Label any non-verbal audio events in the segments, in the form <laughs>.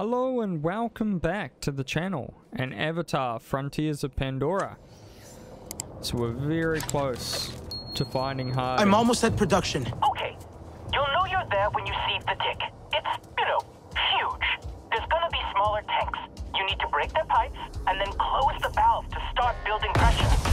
Hello and welcome back to the channel and Avatar Frontiers of Pandora. So we're very close to finding Harding. I'm almost at production. Okay. You'll know you're there when you see the tick. It's, you know, huge. There's gonna be smaller tanks. You need to break their pipes and then close the valve to start building pressure.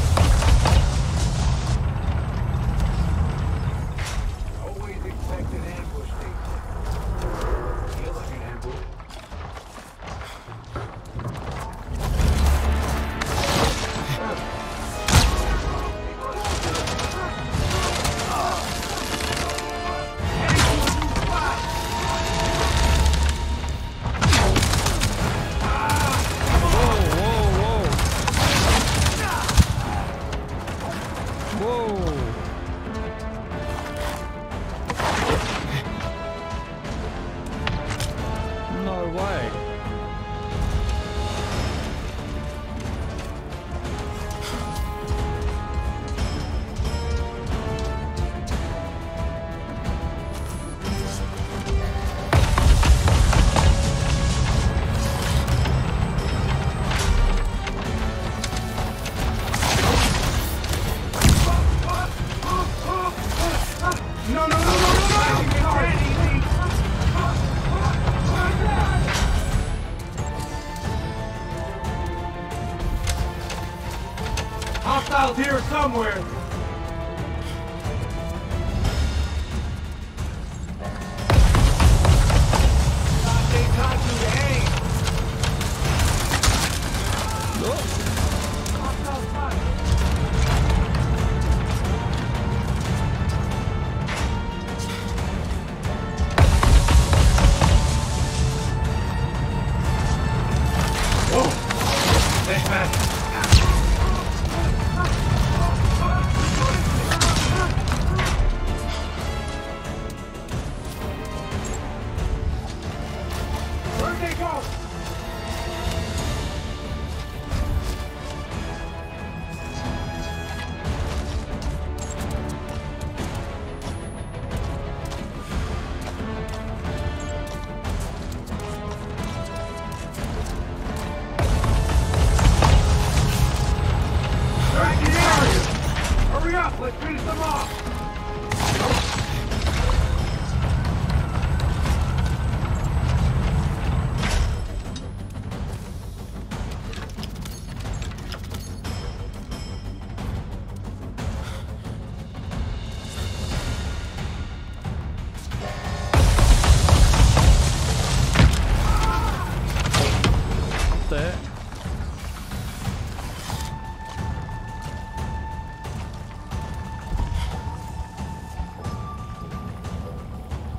Somewhere!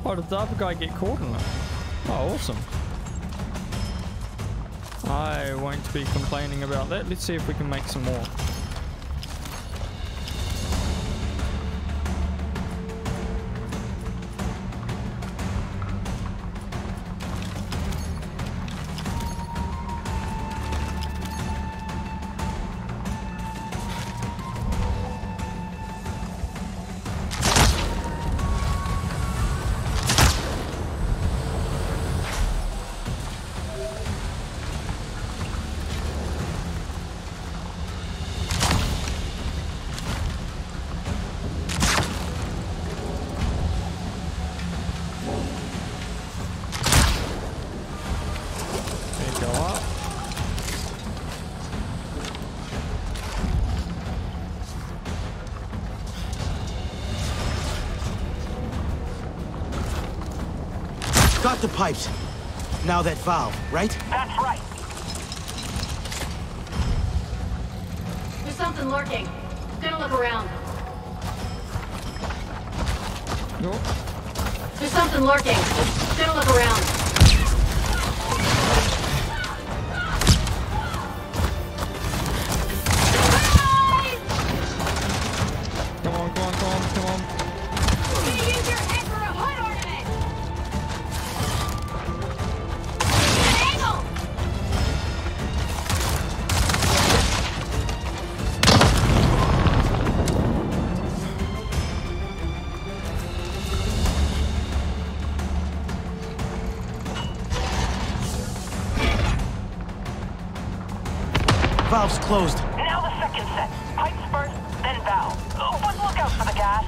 Oh, did the other guy get caught in it? Oh, awesome. I won't be complaining about that. Let's see if we can make some more. The pipes. Now that valve, right? That's right. There's something lurking. Gonna look around. Go. There's something lurking. Gonna look around. Closed. Now the second set. Pipes first, then valve. Oh, but look out for the gas.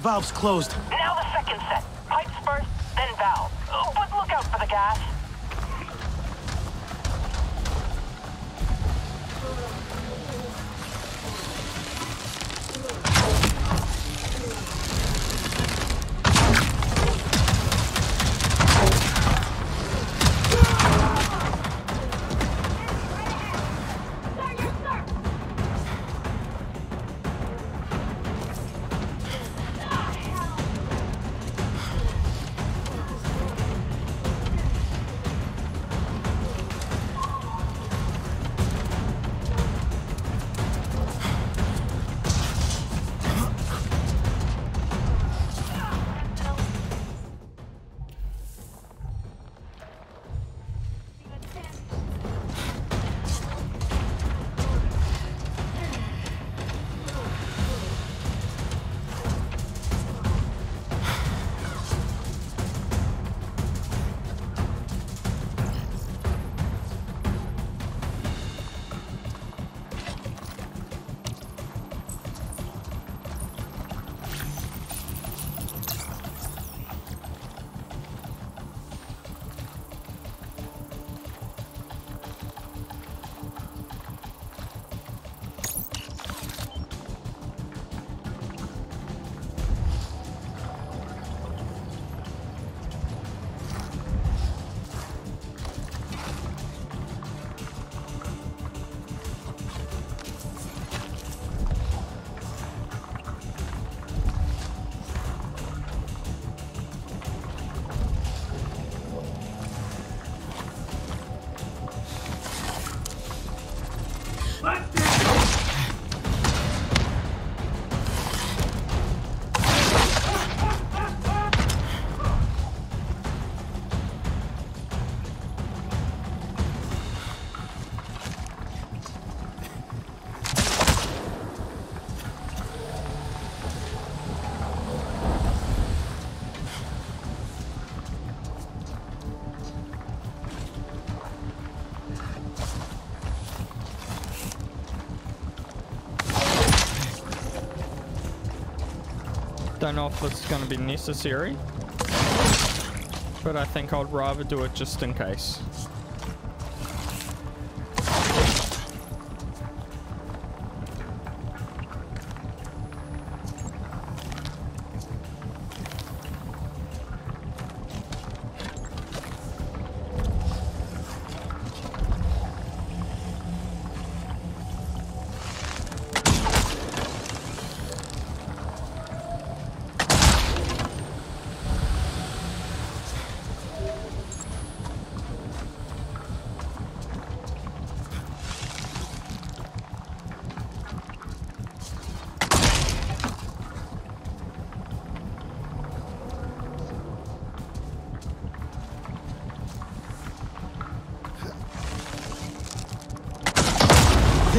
Valve's closed. Now the second set. Pipes first, then valve. Oh, but look out for the gas. Don't know if is going to be necessary. But I think I'd rather do it just in case.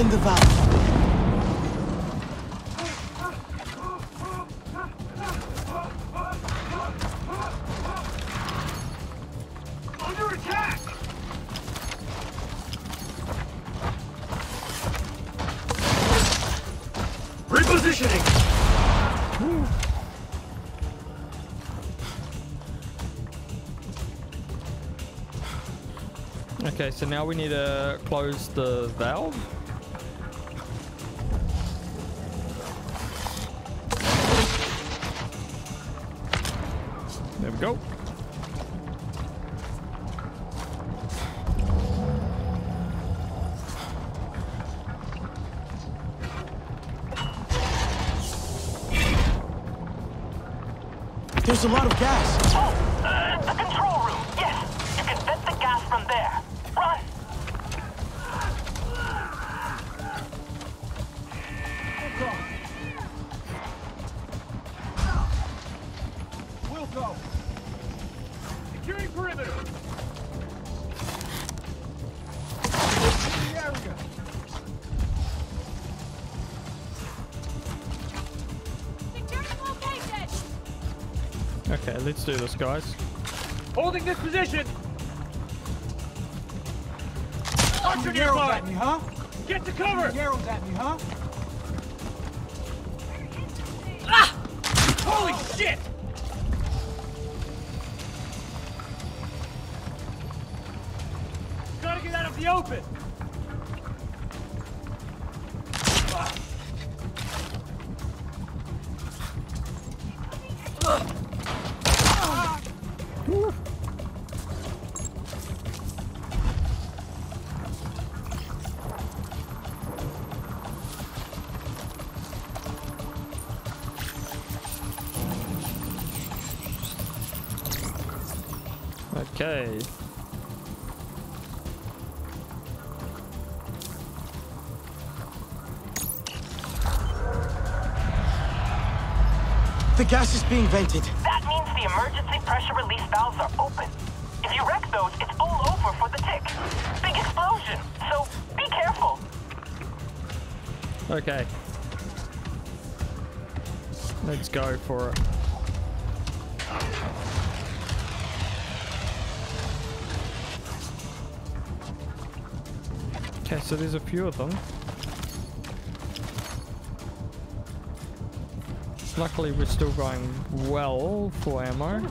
Within the valve. Under attack! Repositioning! Okay, so now we need to close the valve. There's a lot of gas. Oh, uh, the control room. Yes, you can vent the gas from there. Do this, guys. Holding this position. Archer nearby. at me, huh? Get to cover. Shooting arrows at me, huh? The gas is being vented. That means the emergency pressure release valves are open. If you wreck those, it's all over for the tick. Big explosion, so be careful. Okay. Let's go for it. Okay, so there's a few of them. Luckily, we're still going well for ammo.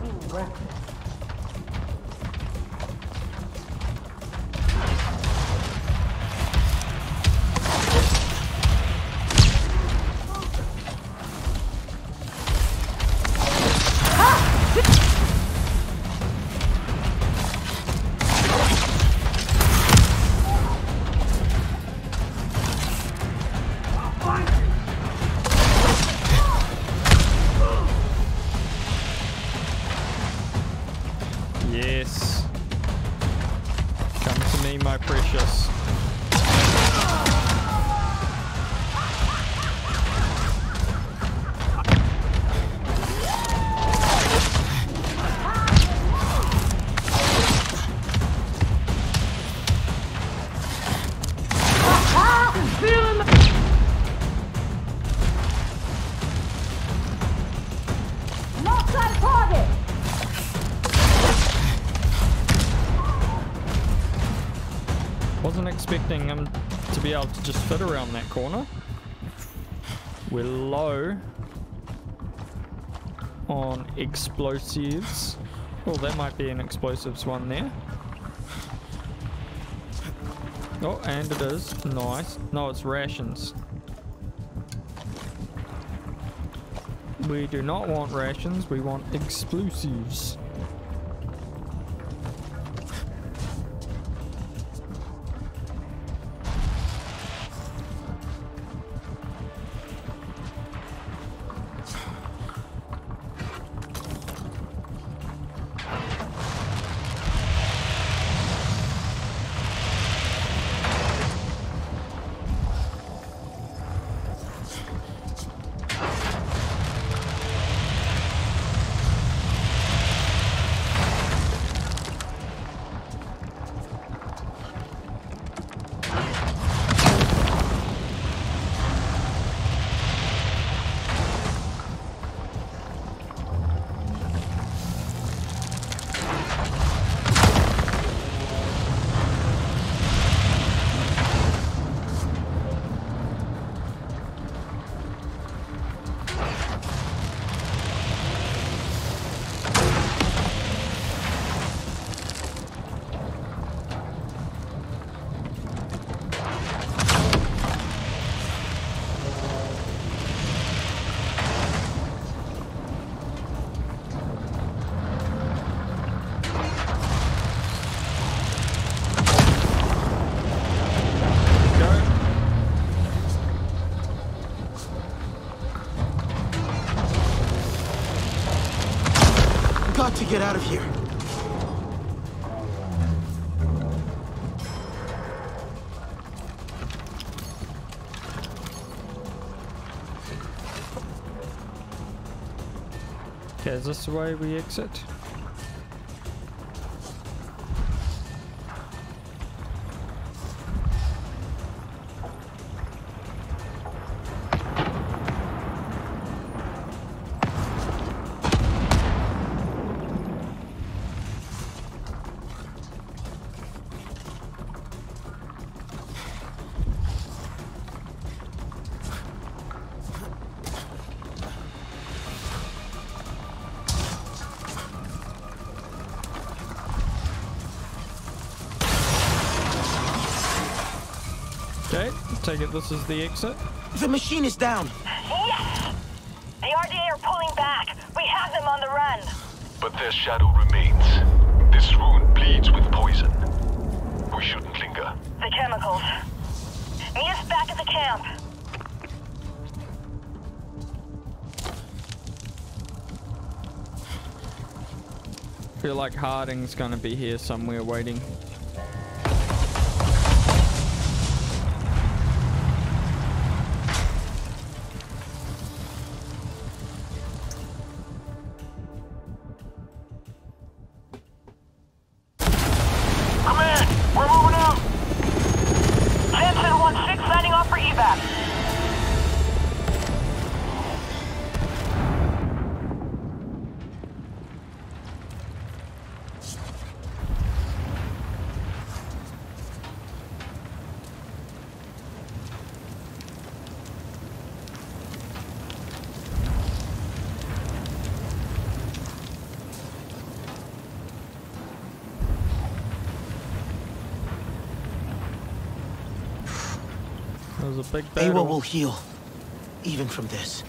Wasn't expecting him to be able to just fit around that corner. We're low on explosives. Oh, that might be an explosives one there. Oh, and it is. Nice. No, it's rations. We do not want rations, we want explosives. To get out of here. Okay, is this the way we exit? Take it this is the exit. The machine is down. Yes! The RDA are pulling back. We have them on the run. But their shadow remains. This ruin bleeds with poison. We shouldn't linger. The chemicals. Meet us back at the camp. Feel like Harding's gonna be here somewhere waiting. Was a Eywa will heal, even from this.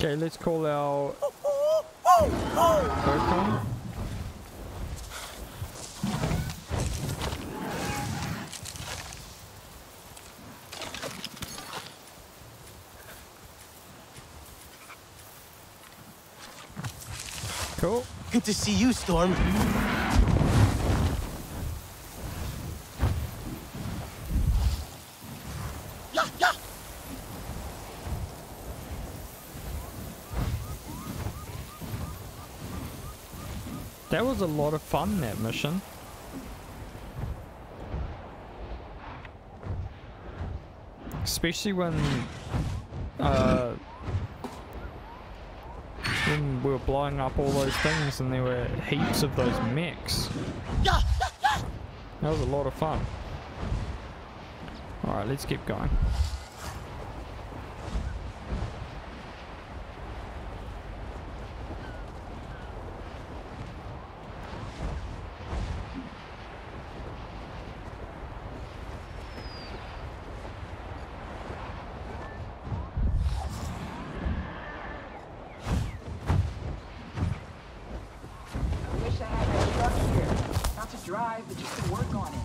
Okay, let's call our oh, oh, oh, Procon. Cool. Good to see you, Storm. That was a lot of fun, that mission. Especially when, uh, up all those things and there were heaps of those mechs. That was a lot of fun. Alright, let's keep going. Wish I had that truck here. Not to drive, but just to work on it.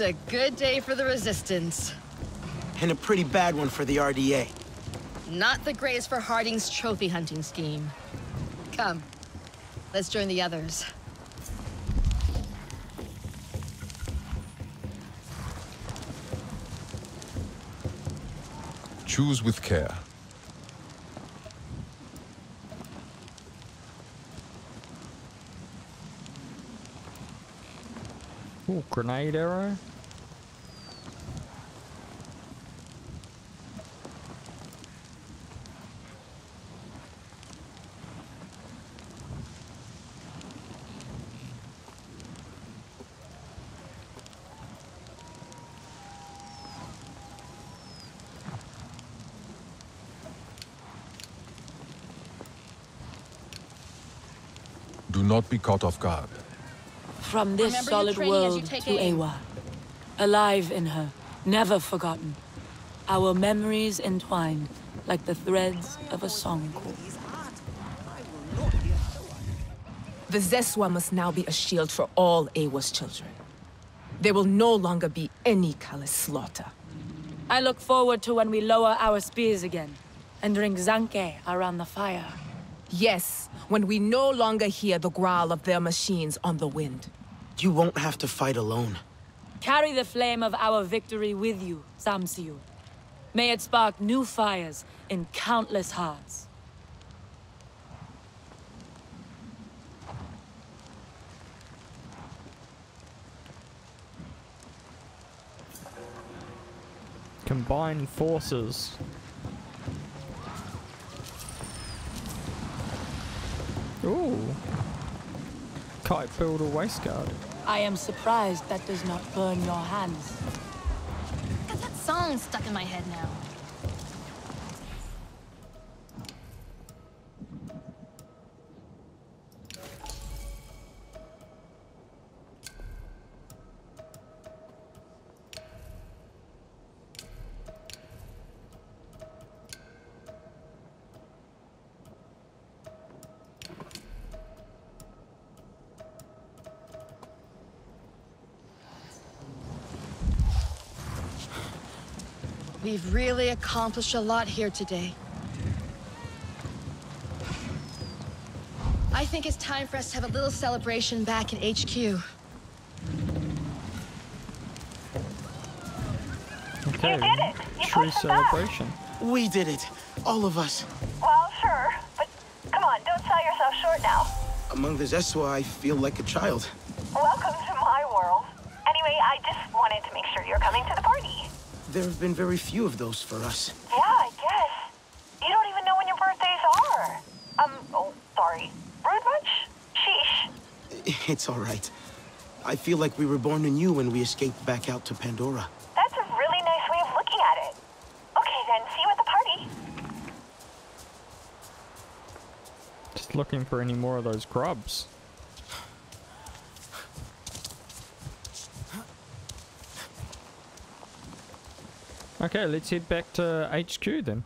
It's a good day for the Resistance. And a pretty bad one for the RDA. Not the greatest for Harding's trophy hunting scheme. Come, let's join the others. Choose with care. Ooh, grenade arrow. Do not be caught off guard. From this Remember solid training as you world to aim. Eywa. Alive in her, never forgotten. Our memories entwined like the threads of a song cord. The Zeswa must now be a shield for all Eywa's children. There will no longer be any callous slaughter. I look forward to when we lower our spears again and drink Zanke around the fire. Yes, when we no longer hear the growl of their machines on the wind. You won't have to fight alone. Carry the flame of our victory with you, Samsiu. May it spark new fires in countless hearts. Combine forces. Ooh. Kite build or waistguard. I am surprised that does not burn your hands. Got that song stuck in my head now. We've really accomplished a lot here today. I think it's time for us to have a little celebration back at HQ. Okay. did it! You True pushed them celebration. We did it. All of us. Well, sure, but come on, don't sell yourself short now. Among the Zeswa, I feel like a child. Welcome to my world. Anyway, I just wanted to make sure you're coming to the party. There have been very few of those for us. Yeah, I guess. You don't even know when your birthdays are. Um, oh, sorry. Rude much? Sheesh. It's all right. I feel like we were born anew when we escaped back out to Pandora. That's a really nice way of looking at it. Okay, then, see you at the party. Just looking for any more of those grubs. Okay, let's head back to HQ then.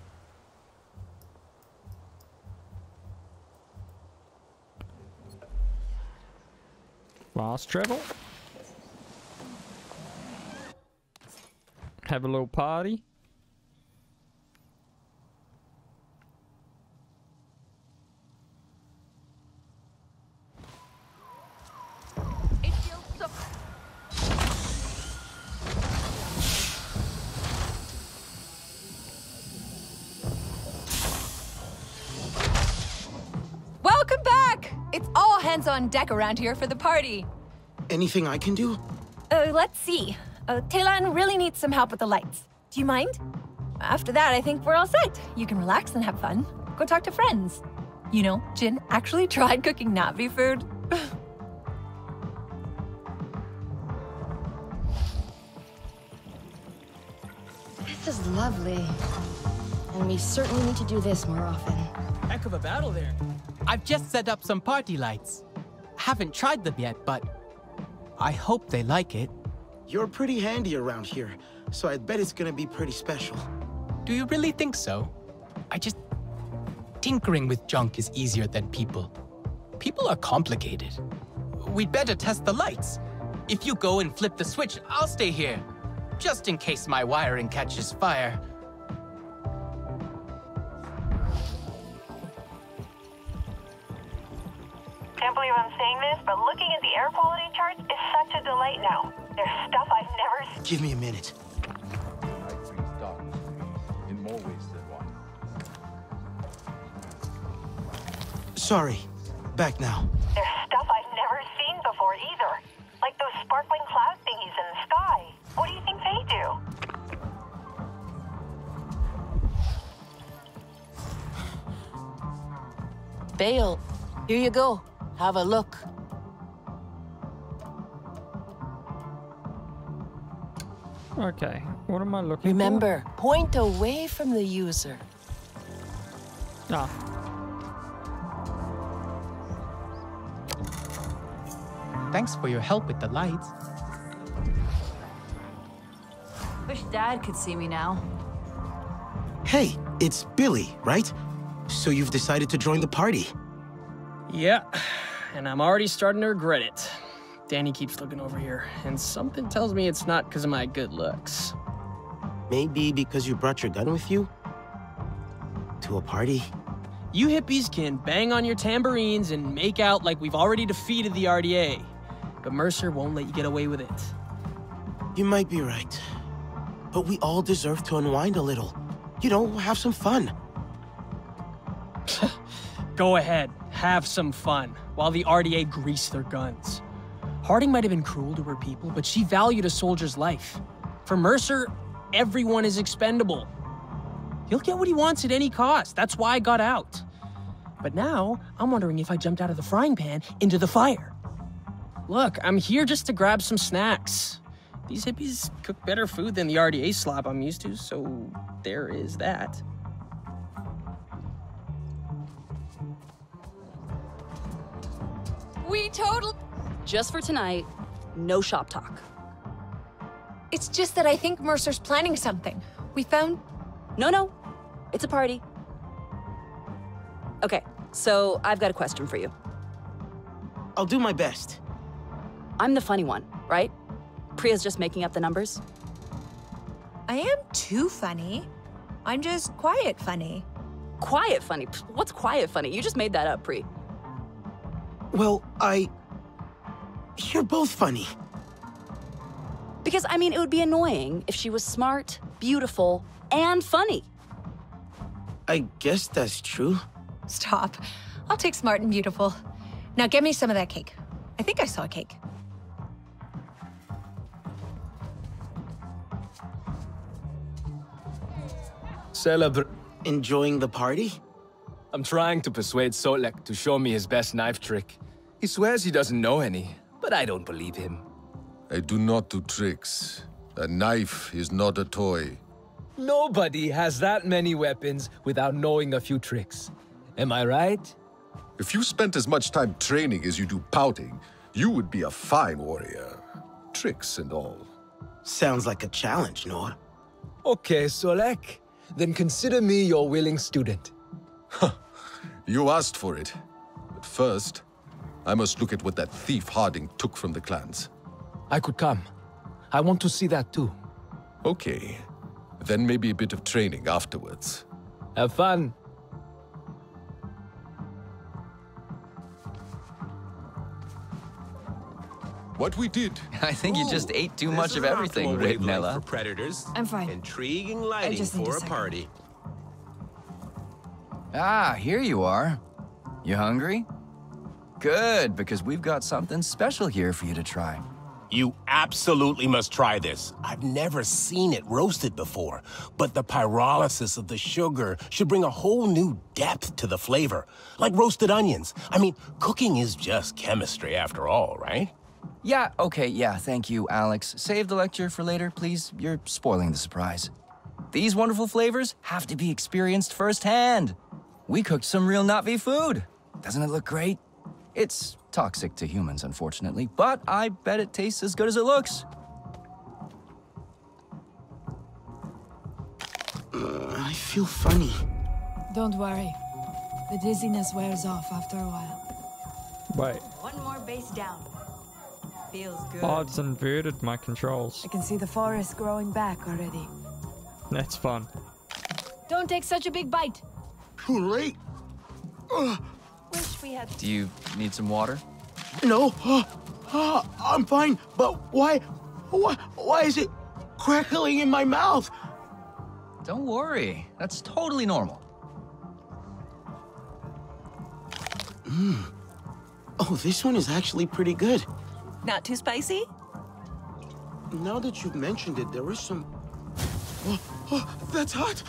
Fast travel. Have a little party. Hands on deck around here for the party. Anything I can do? Uh, let's see. Uh, Telan really needs some help with the lights. Do you mind? After that, I think we're all set. You can relax and have fun. Go talk to friends. You know, Jin actually <laughs> tried cooking Na'vi food. This is lovely. And we certainly need to do this more often. Heck of a battle there. I've just set up some party lights. Haven't tried them yet, but I hope they like it. You're pretty handy around here, so I bet it's gonna be pretty special. Do you really think so? I just. Tinkering with junk is easier than people. People are complicated. We'd better test the lights. If you go and flip the switch, I'll stay here. Just in case my wiring catches fire. Believe this, but looking at the air quality charts is such a delight now. There's stuff I've never seen. Give me a minute. Night brings darkness in more ways than one. Sorry. Back now. There's stuff I've never seen before either. Like those sparkling cloud thingies in the sky. What do you think they do? Bale, here you go. Have a look. Okay, what am I looking Remember, point away from the user. Ah, Thanks for your help with the lights. Wish Dad could see me now. Hey, it's Billy, right? So you've decided to join the party. Yeah, and I'm already starting to regret it. Danny keeps looking over here, and something tells me it's not because of my good looks. Maybe because you brought your gun with you? To a party? You hippies can bang on your tambourines and make out like we've already defeated the RDA, but Mercer won't let you get away with it. You might be right. But we all deserve to unwind a little. You know, have some fun. <laughs> Go ahead, have some fun, while the RDA grease their guns. Harding might have been cruel to her people, but she valued a soldier's life. For Mercer, everyone is expendable. He'll get what he wants at any cost. That's why I got out. But now, I'm wondering if I jumped out of the frying pan into the fire. Look, I'm here just to grab some snacks. These hippies cook better food than the RDA slop I'm used to, so there is that. We total. Just for tonight, no shop talk. It's just that I think Mercer's planning something. We found. No, no. It's a party. Okay, so I've got a question for you. I'll do my best. I'm the funny one, right? Priya's just making up the numbers. I am too funny. I'm just quiet funny. Quiet funny? What's quiet funny? You just made that up, Pri. Well, I. You're both funny. Because, I mean, it would be annoying if she was smart, beautiful, and funny. I guess that's true. Stop. I'll take smart and beautiful. Now get me some of that cake. I think I saw a cake. Celebrate. Enjoying the party? I'm trying to persuade Solek to show me his best knife trick. He swears he doesn't know any, but I don't believe him. I do not do tricks. A knife is not a toy. Nobody has that many weapons without knowing a few tricks. Am I right? If you spent as much time training as you do pouting, you would be a fine warrior. Tricks and all. Sounds like a challenge, Nor. Okay, Solek. Then consider me your willing student. <laughs> You asked for it. But first, I must look at what that thief Harding took from the clans. I could come. I want to see that too. Okay. Then maybe a bit of training afterwards. Have fun. What we did. <laughs> I think you just ate too much of everything, wavelength Ragnella. for predators. I'm fine. Intriguing I lighting just for a a party. Ah, here you are. You hungry? Good, because we've got something special here for you to try. You absolutely must try this. I've never seen it roasted before, but the pyrolysis of the sugar should bring a whole new depth to the flavor, like roasted onions. I mean, cooking is just chemistry after all, right? Yeah, okay, yeah, thank you, Alex. Save the lecture for later, please. You're spoiling the surprise. These wonderful flavors have to be experienced firsthand. We cooked some real Na'vi food. Doesn't it look great? It's toxic to humans, unfortunately, but I bet it tastes as good as it looks. Uh, I feel funny. Don't worry. The dizziness wears off after a while. Wait, One more base down. Feels good. oh, it's inverted my controls. I can see the forest growing back already. That's fun. Don't take such a big bite. Too late. Ugh. Wish we had. Do you need some water? No, uh, <gasps> I'm fine. But why, why, why is it crackling in my mouth? Don't worry, that's totally normal. Mm. Oh, this one is actually pretty good. Not too spicy? Now that you've mentioned it, there is some. <gasps> Oh, oh, that's hot.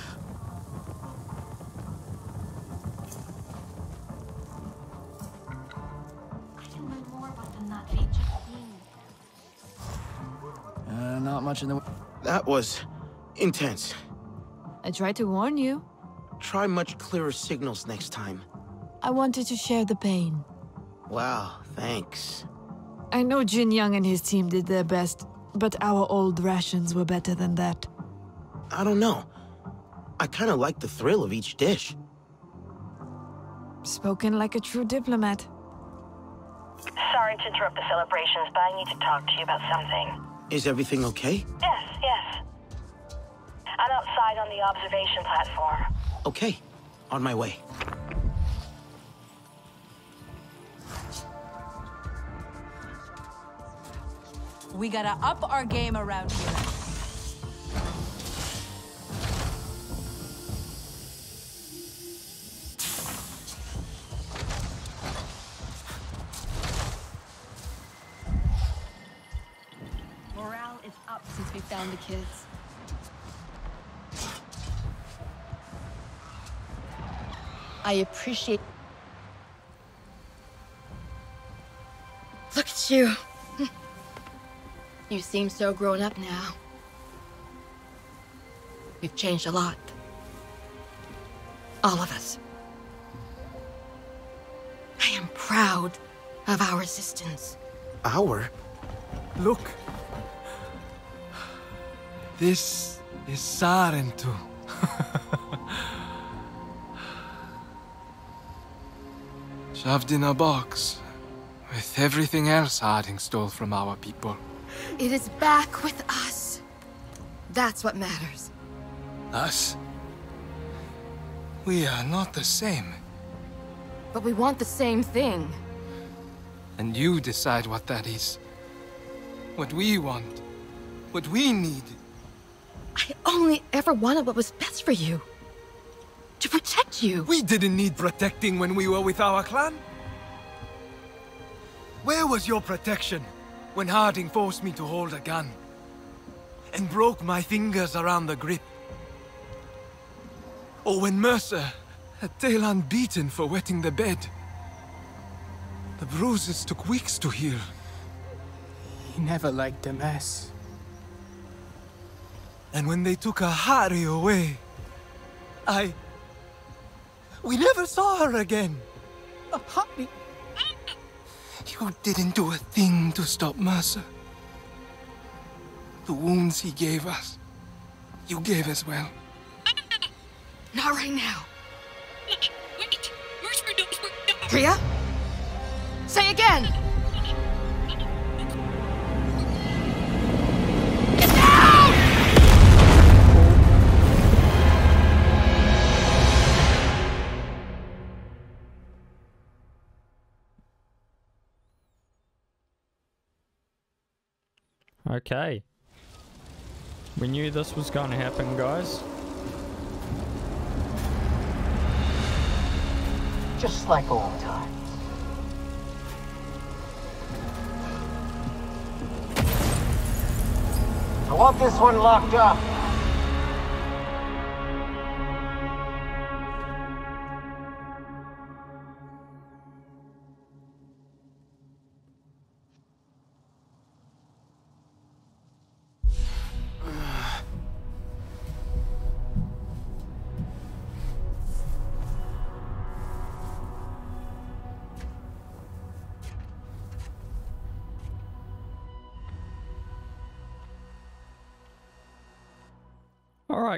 Not much in the. That was intense. I tried to warn you. Try much clearer signals next time. I wanted to share the pain. Wow, thanks. I know Jin Young and his team did their best, but our old rations were better than that. I don't know. I kind of like the thrill of each dish. Spoken like a true diplomat. Sorry to interrupt the celebrations, but I need to talk to you about something. Is everything okay? Yes, yes. I'm outside on the observation platform. Okay, on my way. We gotta up our game around here. Found the kids. I appreciate. Look at you. <laughs> You seem so grown up now. We've changed a lot. All of us. I am proud of our resistance. Our? Look. This is Sarentu. <laughs> Shoved in a box with everything else Harding stole from our people. It is back with us. That's what matters. Us? We are not the same. But we want the same thing. And you decide what that is. What we want. What we need. I only ever wanted what was best for you. To protect you. We didn't need protecting when we were with our clan. Where was your protection when Harding forced me to hold a gun? And broke my fingers around the grip? Or when Mercer had Talon beaten for wetting the bed? The bruises took weeks to heal. He never liked a mess. And when they took Ahari away, I... We never saw her again. Ahari... You didn't do a thing to stop Mercer. The wounds he gave us, you gave as well. Not right now. Wait, Mercer knows we're not. Priya? Say again! Okay. We knew this was going to happen, guys. Just like old times. I want this one locked up.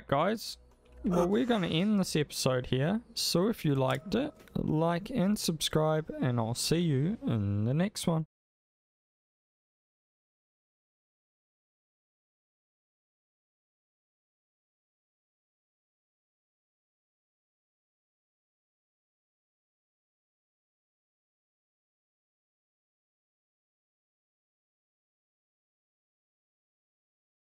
Guys. Well, we're going to end this episode here. So if you liked it, like and subscribe, and I'll see you in the next one.